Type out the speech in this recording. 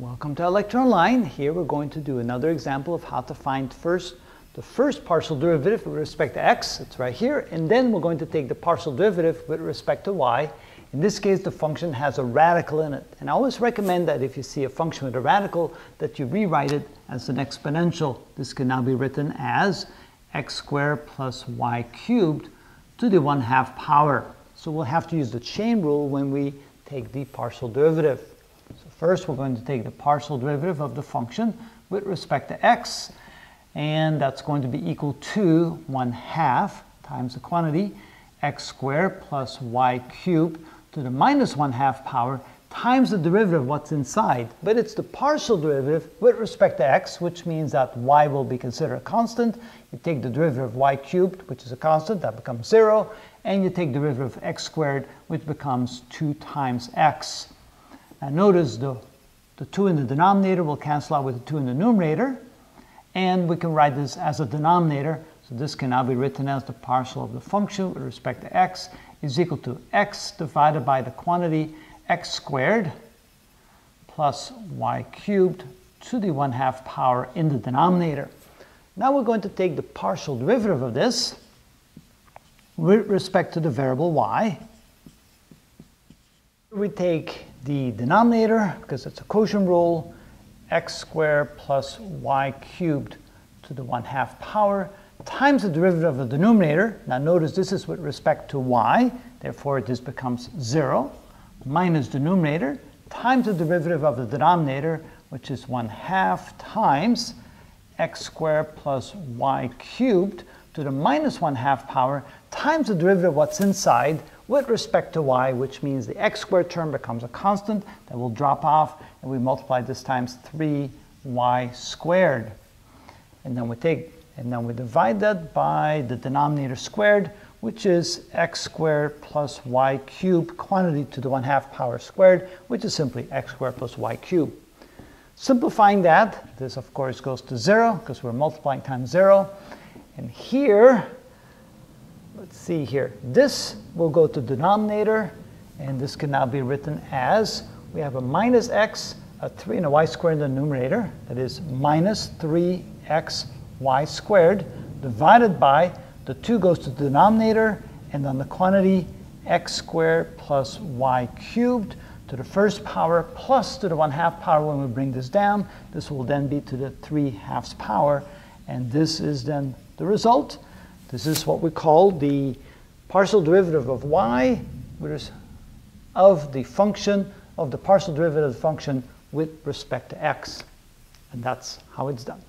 Welcome to ilectureonline. Here we're going to do another example of how to find first the first partial derivative with respect to x, it's right here, and then we're going to take the partial derivative with respect to y. In this case, the function has a radical in it. And I always recommend that if you see a function with a radical, that you rewrite it as an exponential. This can now be written as x squared plus y cubed to the 1 half power. So we'll have to use the chain rule when we take the partial derivative. So first we're going to take the partial derivative of the function with respect to x, and that's going to be equal to 1 half times the quantity x squared plus y cubed to the minus 1 half power times the derivative of what's inside. But it's the partial derivative with respect to x, which means that y will be considered a constant. You take the derivative of y cubed, which is a constant, that becomes 0. And you take the derivative of x squared, which becomes 2 times x. Now notice the, the 2 in the denominator will cancel out with the 2 in the numerator. And we can write this as a denominator. So this can now be written as the partial of the function with respect to x is equal to x divided by the quantity x squared plus y cubed to the 1 half power in the denominator. Now we're going to take the partial derivative of this with respect to the variable y. We take the denominator, because it's a quotient rule, x squared plus y cubed to the 1 half power times the derivative of the denominator. Now notice this is with respect to y, therefore this becomes 0, minus the numerator times the derivative of the denominator, which is 1 half times x squared plus y cubed to the minus 1 half power times the derivative of what's inside with respect to y, which means the x squared term becomes a constant that will drop off, and we multiply this times 3y squared. And then we take and then we divide that by the denominator squared, which is x squared plus y cubed quantity to the 1 half power squared, which is simply x squared plus y cubed. Simplifying that, this of course goes to 0 because we're multiplying times 0. And here, let's see here, this will go to denominator, and this can now be written as, we have a minus x, a 3 and a y squared in the numerator, that is minus 3x y squared divided by the 2 goes to the denominator and then the quantity x squared plus y cubed to the first power plus to the 1 half power when we bring this down. This will then be to the 3 halves power and this is then the result. This is what we call the partial derivative of y of the function of the partial derivative function with respect to x. And that's how it's done.